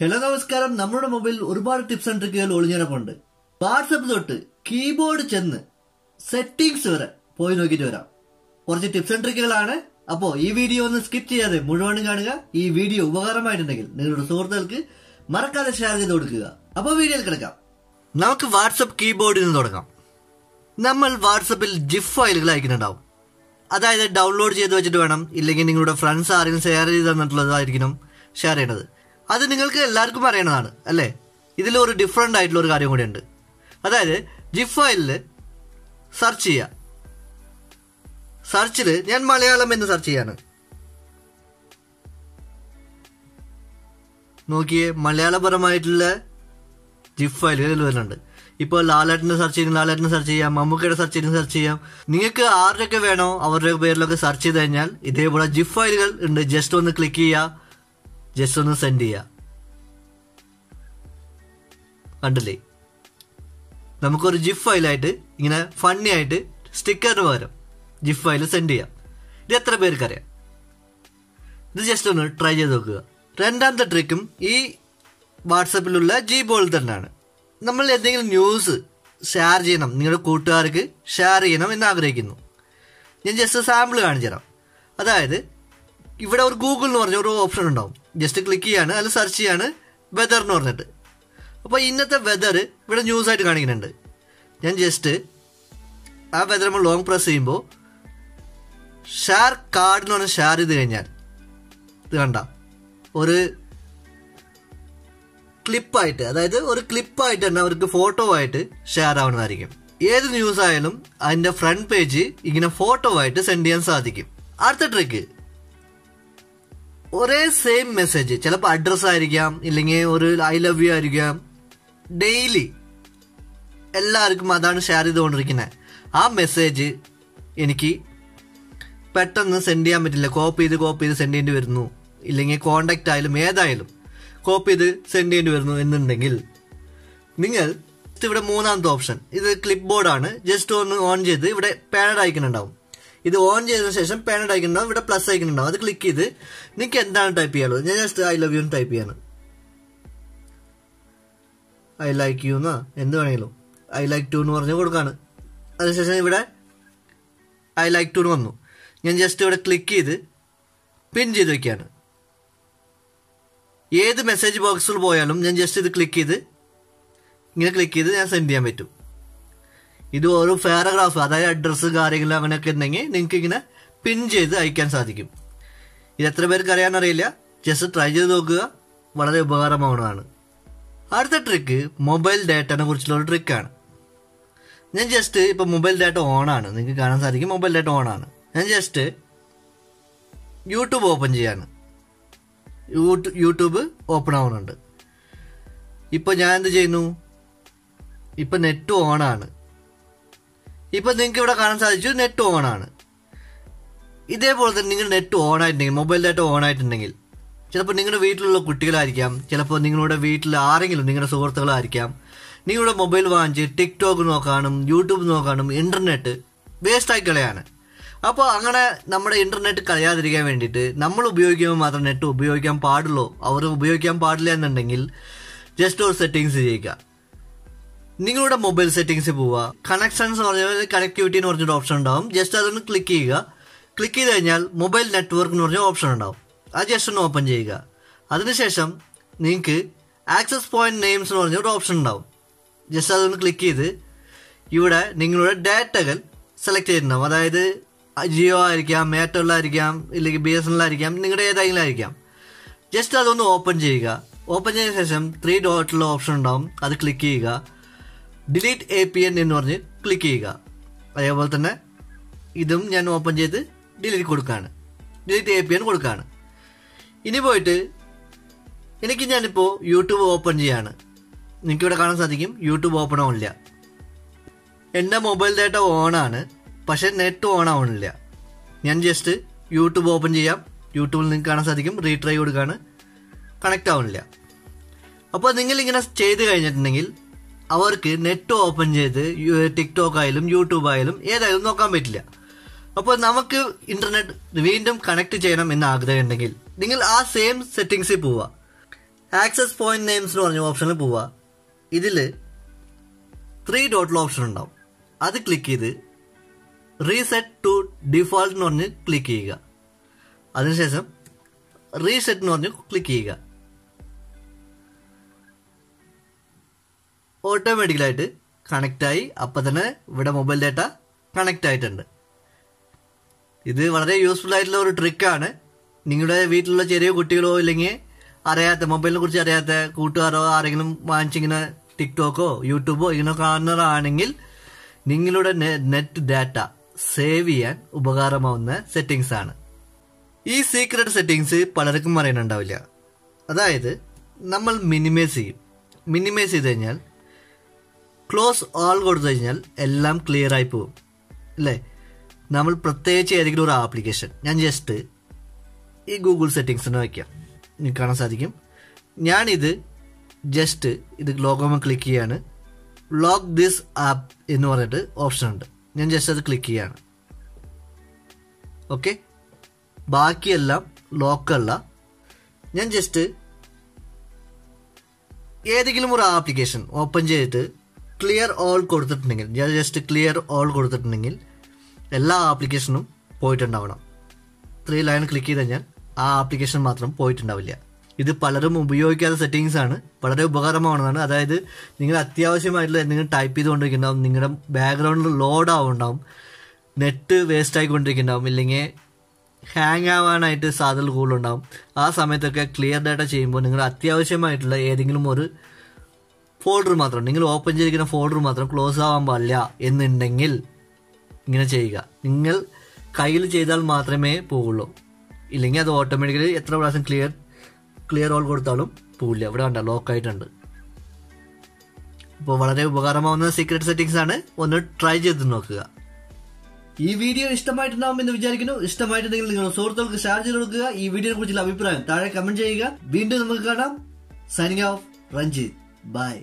Hello നമസ്കാരം. നമ്മുടെ mobile ഒരുപാട് ടിപ്സ് ആൻഡ് ട്രിക്കുകൾ ഒളിഞ്ഞിടപ്പുണ്ട് വാട്സപ്പ് തൊട്ട് കീബോർഡ് ചെന്ന് സെറ്റിംഗ്സ് വരെ പോയി നോക്കിയിട്ട് വരാം. കുറച്ച് ടിപ്സ് ആൻഡ് ട്രിക്കുകളാണ്. അപ്പോ ഈ വീഡിയോ ഒന്ന് സ്കിപ്പ് ചെയ്യാതെ മുഴുവനും കാണുക. ഈ വീഡിയോ ഉപകാരമായിട്ടുണ്ടെങ്കിൽ നിങ്ങളുടെ സുഹൃത്തുക്കൾക്ക് മറക്കാതെ ഷെയർ ചെയ്ത് കൊടുക്കുക. അപ്പൊ വീഡിയോയിൽ കിടക്കാം. നമുക്ക് വാട്സപ്പ് കീബോർഡിൽ നിന്ന് തുടങ്ങാം. നമ്മൾ വാട്സപ്പിൽ ജിഫ് ഫയലുകൾ അയക്കുന്നുണ്ടാവും. അതായത് ഡൗൺലോഡ് ചെയ്ത് വെച്ചിട്ട് വേണം. ഇല്ലെങ്കിൽ നിങ്ങളുടെ ഫ്രണ്ട്സ് ആരെങ്കിലും ഷെയർ ചെയ്ത് തന്നിട്ടുള്ളതായിരിക്കണം. ഷെയർ ചെയ്യേണ്ടത് അത് നിങ്ങൾക്ക് എല്ലാവർക്കും അറിയണതാണ് അല്ലേ? ഇതിൽ ഒരു ഡിഫറെന്റ് ആയിട്ടുള്ള ഒരു കാര്യം കൂടിയുണ്ട്. അതായത് ജിഫ് ഫയലിൽ സെർച്ച് ചെയ്യുക സെർച്ചിൽ ഞാൻ മലയാളം എന്ന് സെർച്ച് ചെയ്യാണ്. നോക്കിയേ മലയാളപരമായിട്ടുള്ള ജിഫ് ഇതിൽ വരുന്നുണ്ട്. ഇപ്പോൾ ലാലേട്ടനെ സെർച്ച് ചെയ്യുന്ന ലാലേട്ടനെ സെർച്ച് ചെയ്യാം മമ്മൂക്കയുടെ സെർച്ച് ചെയ്യുന്ന സെർച്ച് ചെയ്യാം. നിങ്ങൾക്ക് ആരുടെയൊക്കെ വേണോ അവരുടെ പേരിലൊക്കെ സെർച്ച് ചെയ്ത് കഴിഞ്ഞാൽ ഇതേപോലെ ജിഫ് ഫയലുകൾ ഉണ്ട്. ജസ്റ്റ് ഒന്ന് ക്ലിക്ക് ചെയ്യുക ജസ്റ്റ് ഒന്ന് സെൻഡ് ചെയ്യുക കണ്ടില്ലേ? നമുക്കൊരു ജിഫ് ഫയലായിട്ട് ഇങ്ങനെ ഫണ്ണി ആയിട്ട് സ്റ്റിക്കറിന് പകരം ജിഫ് ഫയൽ സെൻഡ് ചെയ്യാം. ഇത് എത്ര പേർക്കറിയാം? ഇത് ജസ്റ്റ് ഒന്ന് ട്രൈ ചെയ്ത് നോക്കുക. രണ്ടാമത്തെ ട്രിക്കും ഈ വാട്സപ്പിലുള്ള ജി ബോൾ തന്നെയാണ്. നമ്മൾ എന്തെങ്കിലും ന്യൂസ് ഷെയർ ചെയ്യണം. നിങ്ങളുടെ കൂട്ടുകാർക്ക് ഷെയർ ചെയ്യണം എന്ന് ആഗ്രഹിക്കുന്നു. ഞാൻ ജസ്റ്റ് സാമ്പിൾ കാണിച്ചു തരാം അതായത് ഇവിടെ ഒരു ഗൂഗിൾ എന്ന് പറഞ്ഞ ഒരു ഓപ്ഷൻ ഉണ്ടാവും. ജസ്റ്റ് ക്ലിക്ക് ചെയ്യാണ് അതിൽ സെർച്ച് ചെയ്യാണ് വെതർ എന്ന് പറഞ്ഞിട്ട്. അപ്പോൾ ഇന്നത്തെ വെതർ ഇവിടെ ന്യൂസ് ആയിട്ട് കാണിക്കുന്നുണ്ട്. ഞാൻ ജസ്റ്റ് ആ വെതർ നമ്മൾ ലോങ് പ്രസ് ചെയ്യുമ്പോൾ ഷെയർ കാർഡ് എന്ന് പറഞ്ഞാൽ ഷെയർ ചെയ്ത് കഴിഞ്ഞാൽ ഇത് കണ്ട ഒരു ക്ലിപ്പായിട്ട് അതായത് ഒരു ക്ലിപ്പായിട്ട് തന്നെ അവർക്ക് ഫോട്ടോ ആയിട്ട് ഷെയർ ആവുന്നതായിരിക്കും. ഏത് ന്യൂസ് ആയാലും അതിന്റെ ഫ്രണ്ട് പേജ് ഇങ്ങനെ ഫോട്ടോ ആയിട്ട് സെൻഡ് ചെയ്യാൻ സാധിക്കും. അടുത്ത ട്രിക്ക് ഒരേ സെയിം മെസ്സേജ് ചിലപ്പോൾ അഡ്രസ് ആയിരിക്കാം ഇല്ലെങ്കിൽ ഒരു ഐ ലവ് യു ആയിരിക്കാം. ഡെയിലി എല്ലാവർക്കും അതാണ് ഷെയർ ചെയ്തുകൊണ്ടിരിക്കുന്നത് ആ മെസ്സേജ് എനിക്ക് പെട്ടെന്ന് സെൻഡ് ചെയ്യാൻ പറ്റില്ല. കോപ്പി ചെയ്ത് കോപ്പി ചെയ്ത് സെൻഡ് ചെയ്യേണ്ടി വരുന്നു. ഇല്ലെങ്കിൽ കോണ്ടാക്റ്റ് ആയാലും ഏതായാലും കോപ്പി ചെയ്ത് സെൻഡ് ചെയ്യേണ്ടി വരുന്നു എന്നുണ്ടെങ്കിൽ നിങ്ങൾ ഇവിടെ മൂന്നാമത്തെ ഓപ്ഷൻ ഇത് ക്ലിപ്പ് ബോർഡാണ് ജസ്റ്റ് ഒന്ന് ഓൺ ചെയ്ത് ഇവിടെ പാഡ് ഐക്കൺ ഉണ്ടാവും. ഇത് ഓൺ ചെയ്തതിനു ശേഷം പേന ഐക്കൺ ഇവിടെ പ്ലസ് ഐക്കൺ ഉണ്ടാവും അത് ക്ലിക്ക് ചെയ്ത് നിങ്ങൾക്ക് എന്താണ് ടൈപ്പ് ചെയ്യാനുള്ളത്? ഞാൻ just I love you type ചെയ്യാണ്. ഐ ലൈക്ക് യു എന്നാ? എന്ത് വേണമെങ്കിലും ഐ ലൈക്ക് ടു എന്ന് പറഞ്ഞ് കൊടുക്കാണ്. അതിനുശേഷം ഇവിടെ ഐ ലൈക്ക് ടു എന്ന് വന്നു. ഞാൻ ജസ്റ്റ് ഇവിടെ ക്ലിക്ക് ചെയ്ത് പിൻ ചെയ്ത് വെക്കുകയാണ്. ഏത് മെസ്സേജ് ബോക്സിൽ പോയാലും ഞാൻ ജസ്റ്റ് ഇത് ക്ലിക്ക് ചെയ്ത് ഇങ്ങനെ ക്ലിക്ക് ചെയ്ത് ഞാൻ സെൻഡ് ചെയ്യാൻ പറ്റും. ഇത് ഓരോ പാരഗ്രാഫ് അതായത് അഡ്രസ്സ് കാര്യങ്ങൾ അങ്ങനെയൊക്കെ ഉണ്ടെങ്കിൽ നിങ്ങൾക്ക് ഇങ്ങനെ പിൻ ചെയ്ത് അയക്കാൻ സാധിക്കും. ഇത് എത്ര പേർക്ക് അറിയാനറിയില്ല ജസ്റ്റ് ട്രൈ ചെയ്ത് നോക്കുക. വളരെ ഉപകാരമാവുന്നതാണ്. അടുത്ത ട്രിക്ക് മൊബൈൽ ഡാറ്റനെ കുറിച്ചുള്ള ഒരു ട്രിക്കാണ് ഞാൻ ജസ്റ്റ് ഇപ്പോൾ മൊബൈൽ ഡാറ്റ ഓൺ ആണ്. നിങ്ങൾക്ക് കാണാൻ സാധിക്കും മൊബൈൽ ഡാറ്റ ഓൺ ആണ്. ഞാൻ ജസ്റ്റ് യൂട്യൂബ് ഓപ്പൺ ചെയ്യാണ്. യൂട്യൂബ് ഓപ്പൺ ആവുന്നുണ്ട്. ഇപ്പോൾ ഞാൻ എന്ത് ചെയ്യുന്നു? ഇപ്പം നെറ്റ് ഓൺ ആണ് ഇപ്പൊ നിങ്ങൾക്ക് ഇവിടെ കാണാൻ സാധിച്ചു നെറ്റ് ഓൺ ആണ്. ഇതേപോലെ തന്നെ നിങ്ങൾ നെറ്റ് ഓൺ ആയിട്ടുണ്ടെങ്കിൽ മൊബൈൽ ഡാറ്റ ഓൺ ആയിട്ടുണ്ടെങ്കിൽ ചിലപ്പോൾ നിങ്ങളുടെ വീട്ടിലുള്ള കുട്ടികളായിരിക്കാം ചിലപ്പോൾ നിങ്ങളുടെ വീട്ടിൽ ആരെങ്കിലും നിങ്ങളുടെ സുഹൃത്തുക്കളായിരിക്കാം നിങ്ങളുടെ മൊബൈൽ വാങ്ങിച്ച് ടിക്ടോക്ക് നോക്കാനും യൂട്യൂബ് നോക്കാനും ഇന്റർനെറ്റ് വേസ്റ്റ് ആയി കളയാണ്. അപ്പോൾ അങ്ങനെ നമ്മുടെ ഇന്റർനെറ്റ് കളയാതിരിക്കാൻ വേണ്ടിയിട്ട് നമ്മൾ ഉപയോഗിക്കുമ്പോൾ മാത്രം നെറ്റ് ഉപയോഗിക്കാൻ പാടുള്ളൂ അവർ ഉപയോഗിക്കാൻ പാടില്ല എന്നുണ്ടെങ്കിൽ ജസ്റ്റ് ഒരു സെറ്റിങ്സ് ചെയ്യുക നിങ്ങളുടെ മൊബൈൽ സെറ്റിങ്സിൽ പോവുക. കണക്ഷൻസ് എന്ന് പറഞ്ഞ കണക്ടിവിറ്റി എന്ന് പറഞ്ഞൊരു ഓപ്ഷൻ ഉണ്ടാവും. ജസ്റ്റ് അതൊന്ന് ക്ലിക്ക് ചെയ്യുക. ക്ലിക്ക് ചെയ്ത് കഴിഞ്ഞാൽ മൊബൈൽ നെറ്റ്വർക്ക് എന്ന് പറഞ്ഞ ഓപ്ഷൻ ഉണ്ടാവും. അത് ജസ്റ്റ് ഒന്ന് ഓപ്പൺ ചെയ്യുക. അതിനുശേഷം നിങ്ങൾക്ക് ആക്സസ് പോയിന്റ് നെയിംസ് എന്ന് പറഞ്ഞ ഒരു ഓപ്ഷൻ ഉണ്ടാവും. ജസ്റ്റ് അതൊന്ന് ക്ലിക്ക് ചെയ്ത് ഇവിടെ നിങ്ങളുടെ ഡാറ്റകൾ സെലക്ട് ചെയ്തിട്ടുണ്ടാവും. അതായത് ജിയോ ആയിരിക്കാം എയർടെല്ലായിരിക്കാം ഇല്ലെങ്കിൽ ബി എസ് എൻ ആയിരിക്കാം നിങ്ങളുടെ ഏതെങ്കിലും ആയിരിക്കാം. ജസ്റ്റ് അതൊന്ന് ഓപ്പൺ ചെയ്യുക. ഓപ്പൺ ചെയ്ത ശേഷം ത്രീ ഡോട്ടിലുള്ള ഓപ്ഷൻ ഉണ്ടാവും. അത് ക്ലിക്ക് ചെയ്യുക. ഡിലീറ്റ് എ പി എൻ എന്ന് പറഞ്ഞ് ക്ലിക്ക് ചെയ്യുക. അതേപോലെ തന്നെ ഇതും ഞാൻ ഓപ്പൺ ചെയ്ത് ഡിലീറ്റ് കൊടുക്കുകയാണ് ഡിലീറ്റ് എ പി എൻ കൊടുക്കുകയാണ് ഇനി പോയിട്ട് എനിക്ക് ഞാനിപ്പോൾ യൂട്യൂബ് ഓപ്പൺ ചെയ്യാണ്. ഇവിടെ കാണാൻ സാധിക്കും. യൂട്യൂബ് ഓപ്പൺ ആവുന്നില്ല എന്റെ മൊബൈൽ ഡാറ്റ ഓണാണ് പക്ഷെ നെറ്റ് ഓൺ ആവണില്ല ഞാൻ ജസ്റ്റ് യൂട്യൂബ് ഓപ്പൺ ചെയ്യാം. യൂട്യൂബിൽ നിങ്ങൾക്ക് കാണാൻ സാധിക്കും. റീട്രൈ കൊടുക്കുകയാണ് കണക്റ്റ് ആവുന്നില്ല. അപ്പോൾ നിങ്ങൾ ഇങ്ങനെ ചെയ്ത് കഴിഞ്ഞിട്ടുണ്ടെങ്കിൽ അവർക്ക് നെറ്റ് ഓപ്പൺ ചെയ്ത് ടിക്ടോക്ക് ആയാലും യൂട്യൂബ് ആയാലും ഏതായാലും നോക്കാൻ പറ്റില്ല. അപ്പോൾ നമുക്ക് ഇന്റർനെറ്റ് വീണ്ടും കണക്ട് ചെയ്യണം എന്ന് ആഗ്രഹം ഉണ്ടെങ്കിൽ നിങ്ങൾ ആ സെയിം സെറ്റിങ്സിൽ പോവുക. ആക്സസ് പോയിന്റ് നെയിംസ് എന്ന് പറഞ്ഞ ഓപ്ഷനിൽ പോവുക. ഇതിൽ ത്രീ ഡോട്ടിൽ ഓപ്ഷൻ ഉണ്ടാവും. അത് ക്ലിക്ക് ചെയ്ത് റീസെറ്റ് ടു ഡിഫോൾട്ട് എന്ന് പറഞ്ഞ് ക്ലിക്ക് ചെയ്യുക. അതിനുശേഷം റീസെറ്റ് എന്ന് പറഞ്ഞ് ക്ലിക്ക് ചെയ്യുക. ഓട്ടോമാറ്റിക്കലായിട്ട് കണക്റ്റായി അപ്പം തന്നെ ഇവിടെ മൊബൈൽ ഡാറ്റ കണക്റ്റ് ആയിട്ടുണ്ട് ഇത് വളരെ യൂസ്ഫുൾ ആയിട്ടുള്ള ഒരു ട്രിക്കാണ് നിങ്ങളുടെ വീട്ടിലുള്ള ചെറിയ കുട്ടികളോ ഇല്ലെങ്കിൽ അറിയാത്ത മൊബൈലിനെ കുറിച്ച് അറിയാത്ത കൂട്ടുകാരോ ആരെങ്കിലും വാങ്ങിച്ചിങ്ങനെ ടിക്ടോക്കോ യൂട്യൂബോ ഇങ്ങനെ കാണുന്നതാണെങ്കിൽ നിങ്ങളുടെ നെറ്റ് ഡാറ്റ സേവ് ചെയ്യാൻ ഉപകാരമാവുന്ന സെറ്റിങ്സ് ആണ്. ഈ സീക്രട്ട് സെറ്റിങ്സ് പലർക്കും അറിയാനുണ്ടാവില്ല അതായത് നമ്മൾ മിനിമൈസ് ചെയ്യും. മിനിമൈസ് ചെയ്ത് കഴിഞ്ഞാൽ ക്ലോസ് ഓൾ കൊടുത്തു കഴിഞ്ഞാൽ എല്ലാം ക്ലിയർ ആയി പോകും അല്ലേ? നമ്മൾ പ്രത്യേകിച്ച് ഏതെങ്കിലും ഒരു ആപ്ലിക്കേഷൻ ഞാൻ ജസ്റ്റ് ഈ ഗൂഗിൾ സെറ്റിങ്സിന് വയ്ക്കാം. നിങ്ങൾക്ക് കാണാൻ സാധിക്കും. ഞാനിത് ജസ്റ്റ് ഇത് ലോഗോമ ക്ലിക്ക് ചെയ്യാണ്. ലോക്ക് ദിസ് ആപ്പ് എന്ന് പറഞ്ഞിട്ട് ഓപ്ഷൻ ഉണ്ട്. ഞാൻ ജസ്റ്റ് അത് ക്ലിക്ക് ചെയ്യാണ്. ഓക്കെ ബാക്കിയെല്ലാം ലോക്കല്ല ഞാൻ ജസ്റ്റ് ഏതെങ്കിലും ഒരു ആപ്ലിക്കേഷൻ ഓപ്പൺ ചെയ്തിട്ട് ക്ലിയർ ഓൾ കൊടുത്തിട്ടുണ്ടെങ്കിൽ ഞാൻ ജസ്റ്റ് ക്ലിയർ ഓൾ കൊടുത്തിട്ടുണ്ടെങ്കിൽ എല്ലാ ആപ്ലിക്കേഷനും പോയിട്ടുണ്ടാവണം. ത്രീ ലൈൻ ക്ലിക്ക് ചെയ്ത് കഴിഞ്ഞാൽ ആ ആപ്ലിക്കേഷൻ മാത്രം പോയിട്ടുണ്ടാവില്ല. ഇത് പലരും ഉപയോഗിക്കാത്ത സെറ്റിങ്സ് ആണ് വളരെ ഉപകാരമാണെന്നാണ് അതായത് നിങ്ങൾ അത്യാവശ്യമായിട്ടുള്ള എന്തെങ്കിലും ടൈപ്പ് ചെയ്തുകൊണ്ടിരിക്കുന്നുണ്ടാവും നിങ്ങളുടെ ബാക്ക്ഗ്രൗണ്ടിൽ ലോഡ് ആവുന്നുണ്ടാവും നെറ്റ് വേസ്റ്റ് ആയിക്കൊണ്ടിരിക്കുന്നുണ്ടാവും ഇല്ലെങ്കിൽ ഹാങ് ആവാനായിട്ട് സാധ്യത കൂടുതലുണ്ടാവും. ആ സമയത്തൊക്കെ ക്ലിയർ ഡാറ്റ ചെയ്യുമ്പോൾ നിങ്ങൾ അത്യാവശ്യമായിട്ടുള്ള ഏതെങ്കിലും ഒരു ഫോൾഡർ മാത്രം. നിങ്ങൾ ഓപ്പൺ ചെയ്തിരിക്കുന്ന ഫോൾഡർ മാത്രം ക്ലോസ് ആവാൻ പാടില്ല എന്നുണ്ടെങ്കിൽ ഇങ്ങനെ ചെയ്യുക. നിങ്ങൾ കയ്യിൽ ചെയ്താൽ മാത്രമേ പോവുള്ളൂ. ഇല്ലെങ്കിൽ അത് ഓട്ടോമാറ്റിക്കലി എത്ര പ്രാവശ്യം ക്ലിയർ ക്ലിയർ ഓൾ കൊടുത്താലും പോവില്ല. ഇവിടെ കണ്ട ലോക്ക് ആയിട്ടുണ്ട്. അപ്പോൾ വളരെ ഉപകാരമാവുന്ന സീക്രട്ട് സെറ്റിങ്സ് ആണ്. ഒന്ന് ട്രൈ ചെയ്ത് നോക്കുക. ഈ വീഡിയോ ഇഷ്ടമായിട്ടുണ്ടാവും എന്ന് വിചാരിക്കുന്നു. ഇഷ്ടമായിട്ടുണ്ടെങ്കിൽ നിങ്ങൾ സുഹൃത്തുക്കൾക്ക് ഷെയർ ചെയ്ത് കൊടുക്കുക. ഈ വീഡിയോയെ കുറിച്ചുള്ള അഭിപ്രായം താഴെ കമന്റ് ചെയ്യുക. വീണ്ടും നമുക്ക് കാണാം. Signing off Ranjith by